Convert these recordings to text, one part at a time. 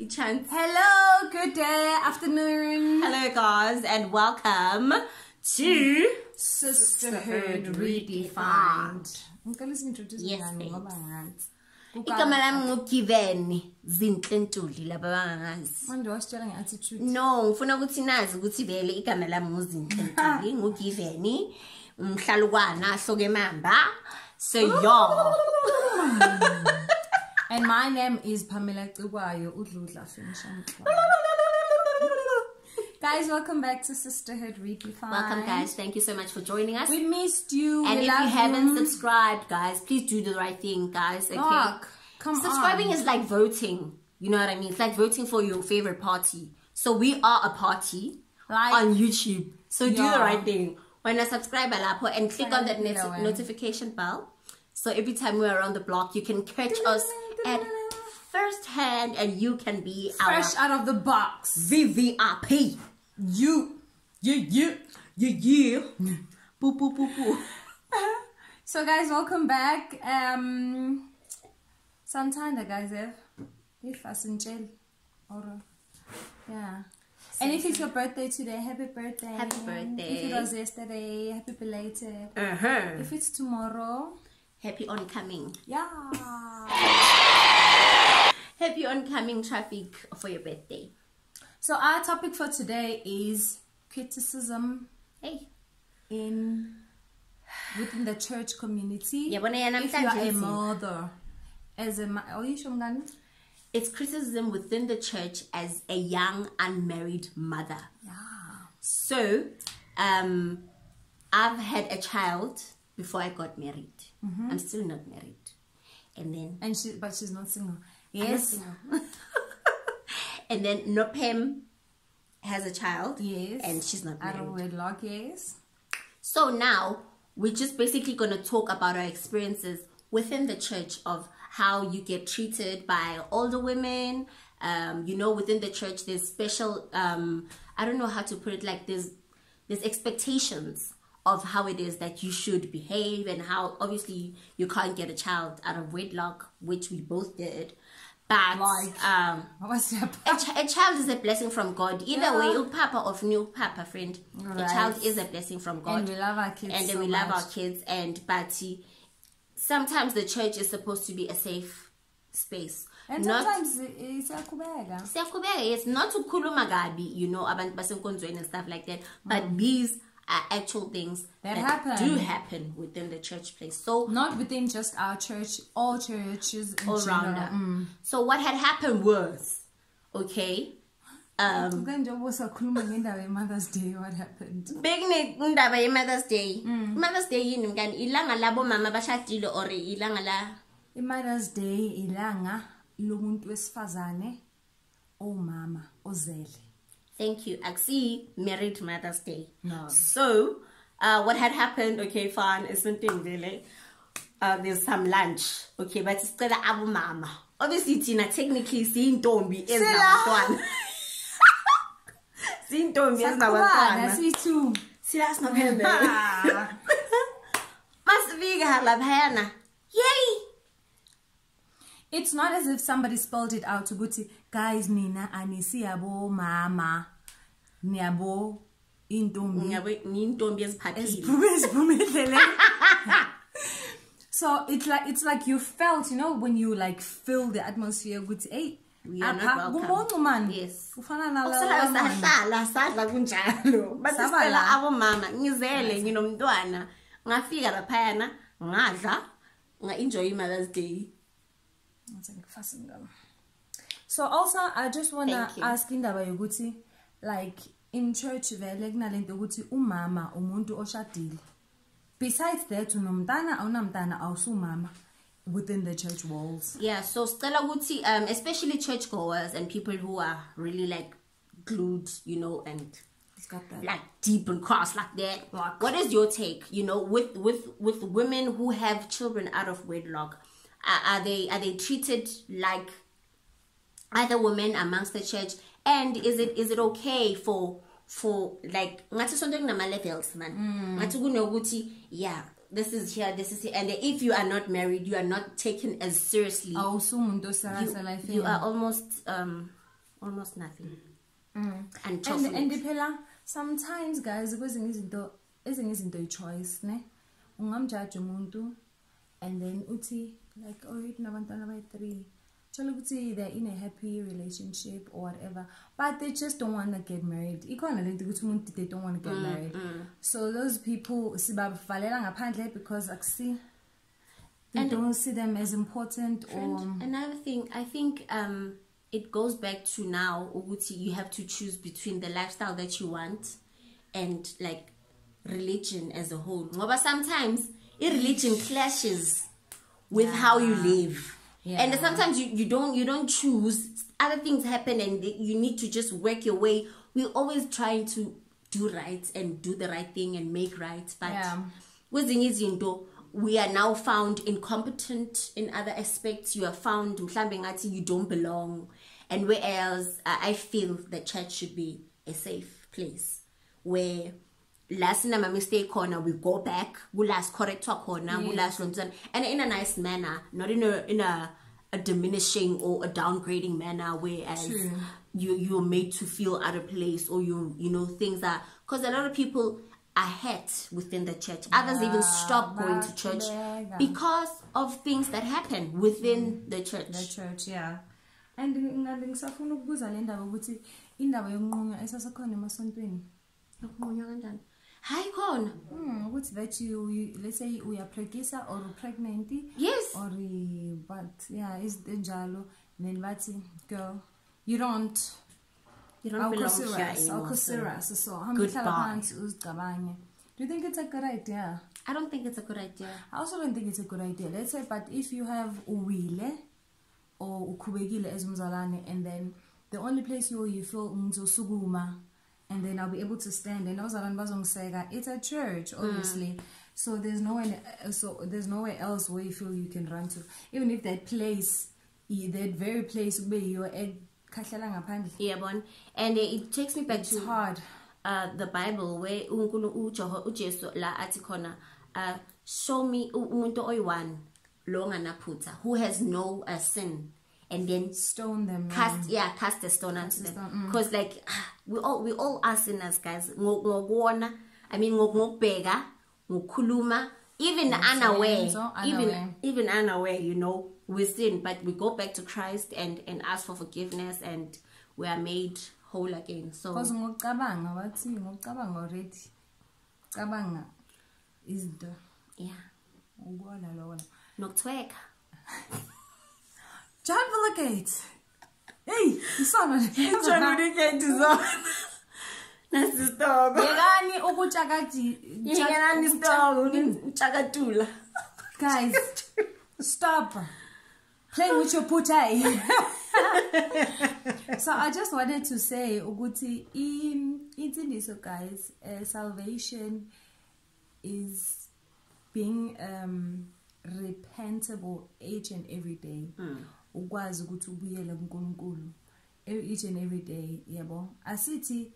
Hello, good day, afternoon. Hello, guys, and welcome to Sisterhood Redefined. Ngicela singintroduce Yes, ngani ngoba ngathi. igama lami ngugiven zinhle ntuli laba bangangazi Manje wasitshela nge-attitude. no ngifuna ukuthi nazi ukuthi vele igama lami nguzinhle ntuli ngugiveni umhlalukwana hloke mamba so yo And my name is Pamela Cikwayo Udludla Guys, welcome back to Sisterhood Redefined. welcome guys. Thank you so much for joining us. We missed you. and we if you haven't subscribed guys please do the right thing guys okay? Fuck, come subscribing on. is like voting. You know what i mean? It's like voting for your favorite party. So we are a party Like- on youtube. So do the right thing. When i subscribe lapho and click on that noti- notification bell. So every time we're around the block you can catch us at first hand and you can be fresh out of the box. vvip You, you, you. you, yeah boo boo boo boo So guys, welcome back. Um, Santanda guys, eh? If I jail or yeah. And if it's your birthday today, happy birthday. Happy birthday. If it was yesterday, happy belated. uh-huh If it's tomorrow, happy oncoming yeah. happy oncoming traffic for your birthday So our topic for today is criticism hey in within the church community. Yabona yena if you are a mother, as a oh, you mngani? It's criticism within the church as a young unmarried mother. Yeah. So, um, I've had a child before I got married. I'm still not married. And then, And she, but she's not single. Yes. and then Nopem has a child. Yes. And she's not married. Out of wedlock, yes. So now we're just basically going to talk about our experiences within the church of how you get treated by older women. Um, you know, within the church, there's special. Um, I don't know how to put it. Like there's there's expectations of how it is that you should behave and how obviously you can't get a child out of wedlock, which we both did. But um, a, ch- a child is a blessing from God. Either Yeah. way, papa of new papa friend, a child is a blessing from God. And we love our kids And then so we love our kids. And but sometimes the church is supposed to be a safe space. And not sometimes it's a siyaqhubeka yes not ukukhuluma kabi you know abantu basenkonzweni and stuff like that but these are actual things Mm. That happen. do happen within the church place so Not within just our church, all churches all rounder Mm. so what had happened was okay um Uke njengoba usakhuluma ngendaba ye-Mother's Day, what happened? ye-mothers day Mm. mothers day yini mngani ilanga labo mama bashadile or ilanga la I-Mother's Day ilanga lomuntu wesifazane omama ozele. Thank you. Actually, married Mother's Day. No. So, uh, what had happened? Okay, fine. It's something really. Uh, there's some lunch. Okay, but it's still abu mama. Obviously, Tina technically siyintombi ezinabantwana. Siyintombi Saqhubana ezinabantwana. siyi-two. Sila sinophembe. Ah. Masifika laphayana. Yay! It's not as if somebody spelled it out ukuthi guys nina anisiyabo mama niyabo intombi ngiyintombi eziphathile. so it's like it's like you felt you know when you like feel the atmosphere ukuthi hey We are not apha welcome. kumoncu man Yes. kufana nala Okusalayo man. sahlala sadla kunjalo bathi Saba sicela la. abomama ngizele nginomntwana ngafika laphayana ngadla nga-enjoy i-mothers day So also i just wanna ask indaba yokuthi like in church vele kunalento ukuthi umama umuntu oshadile. Besides that unomntana awunamntana awusumama within the church walls. Yeah so sicela ukuthi um, especially church goers and people who are really like glued you know and it's got that. like deep and cross like that. What is your take you know with with with women who have children out of wedlock are, are they are they treated like other women amongst the church? And is it is it okay for for like ngathi sonto kunama levels man ngathi kunokuthi yeah this is here this is here. And if you are not married you are not taken as seriously. Awusumuntu you, you are almost um almost nothing. Mm. and and phela sometimes guys kwezinye izinto ezinye izinto i-choice ne? Ungamjaji umuntu and then uthi like oh yet nabantwana bayi-three tshela ukuthi they're in a happy relationship or whatever but they just don't want to get married. Ikhona lento ukuthi umuntu they don't want to get Mm, married. so those people ngaphandle because akusi they And- don't see them as important or another thing, I think um, it goes back to now, Uguti, you have to choose between the lifestyle that you want and like religion as a whole. Ngoba sometimes religion clashes with how you live. And sometimes you, you don't you don't choose other things happen and you need to just work your way. We're always trying to do right and do the right thing and make right. But Yeah. we are now found incompetent in other aspects you are found you don't belong and whereas i feel the church should be a safe place where la sinama-mistake khona we go back. We last corner, kula sicorrectwa khona kula silungisana and in a nice manner not in a, in a, a diminishing or a downgrading manner whereas True. you you're made to feel out of place or you you know things that because a lot of people are hurt within the church. Others even stop going to church bayahluleka. because of things that happen within mm. the church. The church yeah. And ngisafuna ukubuza le ndaba ukuthi indaba yokunqunywa esasekhona emasontweni Ukunqunywa kanjani hayi khona Hmm, ukuthi that you, you let's say uyapregisa or pregnant. Yes. Or i- but yeah it's izinto enjalo then bathi uh, girl you don't you don't belong here anymore, so- so uhlala phansi uzicabange do you think it's a good idea? I don't think it's a good idea. I also don't think it's a good idea. Let's say, but if you have uwile eh, or ukhubekile as umzalane, and then the only place you you feel ngizosukuma, and then I'll be able to stand, and abazalwane bazongiseka. It's a church, obviously. So there's no one, so there's nowhere else where you feel you can run to, even if that place, that very place where you're at, khahlela ngaphandle. yabona and uh, it takes me back It's to hard. uh, the bible where uJesu la athi khona uh, show me umuntu oyi-one lo who has no uh, sin and then Stone them. cast yeah cast a stone unto them. stone, mm. because like we all we all are sinners guys. Ngo- ngokuona i mean ngo- ngokubheka ngokukhuluma even unaware even unaware. even unaware you know we sin but we go back to christ and and ask for forgiveness and we are made whole again so. Because ngokucabanga bathi ngokucabanga already. Cabanga izinto. Yeah. Ukuwala lona nokuthweka. John Gate hey isona nasisitoko yekani ukutshakaji yekelani isitoko utshakatula guys stop. Playing with your putai so i just wanted to say ukuthi insindiso guys uh, salvation is being um repentable each and every day ukwazi ukuthi ubuyele kuNkulunkulu each and every day yabo asithi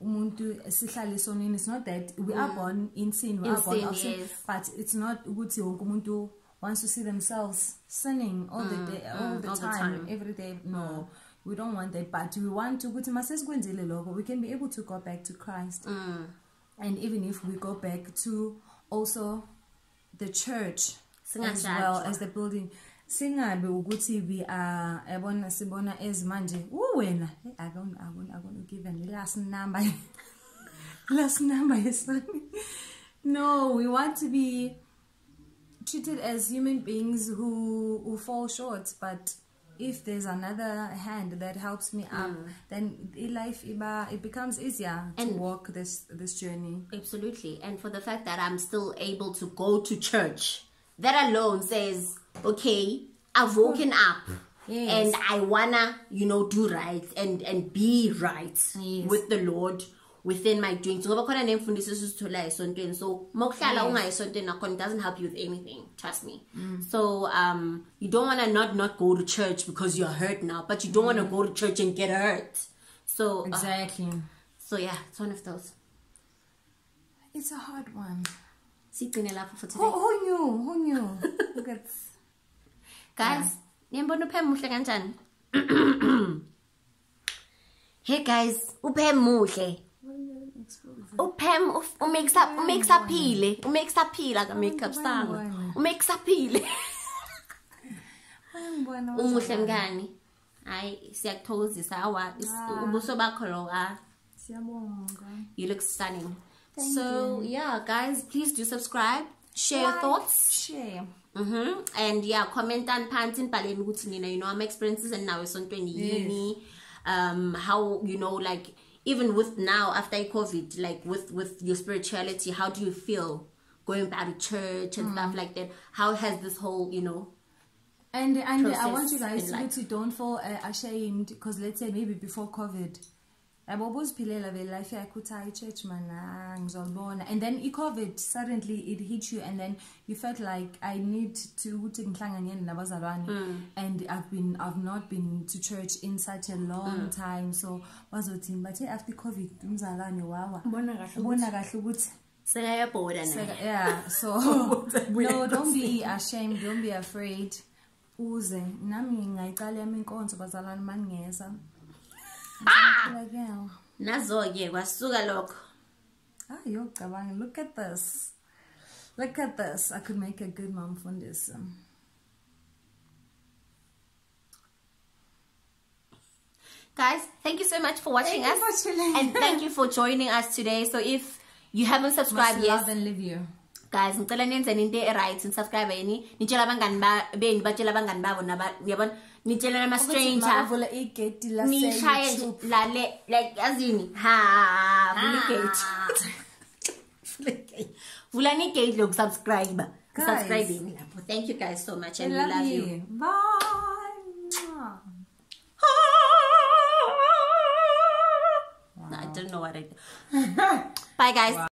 umuntu sihlale sonini it's not that we are born in sin we In are born sin, of sin yes. but it's not ukuthi wonke umuntu wants to see themselves sinning all the day all mm, the all the time every day. No we don't want that but we want to ukuthi masesikwenzile lokho we can be able to go back to Christ. Mm. and even if we go back to also the church as well as the building singabe ukuthi we are yabona sibona as manje uwena i don't i won't i won't give an last number. Last number yes no we want to be treated as human beings who who fall short but if there's another hand that helps me up mm. then in life iba, it becomes easier to walk this this journey. Absolutely. And for the fact that I'm still able to go to church, that alone says, okay, I've woken up Yes. and I wanna, you know, do right and and be right Yes. with the Lord within my doing. Ngoba khona nemfundiso esizithola esontweni. So mokuhlala ungayi esontweni nakhona doesn't help you with anything. Trust me. So um you don't wanna not not go to church because you're hurt now, but you don't wanna go to church and get hurt. So uh, exactly so yeah, it's one of those. it's a hard one Sigcine lapho for today. who, who knew who knew look at guys niyambona uphe muhle kanjani? Hey guys uphem muhle. uf- umakes up umakes aphile umakes aphila ka makeup sanga umakes aphile umuhle mngani? Hayi siyakuthokozisa. Awa Ah. ubuso bakho lo ah Siyabonga. you look stunning. Thank so yeah guys please do subscribe share your thoughts Share. Mm-hmm. And yeah, comment and ukuthi nina you know ama experiences and now it's on esontweni yini um how you know like even with now after covid like with with your spirituality how do you feel going back to church and Mm. stuff like that how has this whole you know And and I want you guys life. to don't feel uh, ashamed because let's say maybe before COVID. Yabo ubuziphilela vele life yakho uthi hayi church mana ngizolibona. And then i-covid suddenly it hit you and then you felt like i need to ukuthi ngihlanganyele nabazalwane. And i've been i've not been to church in such a long time. So bazothini bathe after covid umzalwane wawa. Ubona kahle ukuthi sekayabhoda yeah so no don't be ashamed don't be afraid. Uze nami ngayicala yami inkonzo bazalwane maningeza like yeah nazo-ke kwasuka lokho ah yocabanga look at this. Look at this. I could make a good mom from this um, guys thank you so much for watching Thank us for and thank you for joining us today. So if you haven't must subscribed yet love and live you. Guys ngicela nenzeni into e-right nisubscribe yini nitshela abangani ba- beni batshela abangani babo uyabona nitshela nama-stranger Mavula igate nishaye lale like yazini ha vula ah. igate Vula igate. vulani igate lokusubscribe subscribeni lapho. Thank you guys so much and we love you. bye. I don't know what I Bye, guys.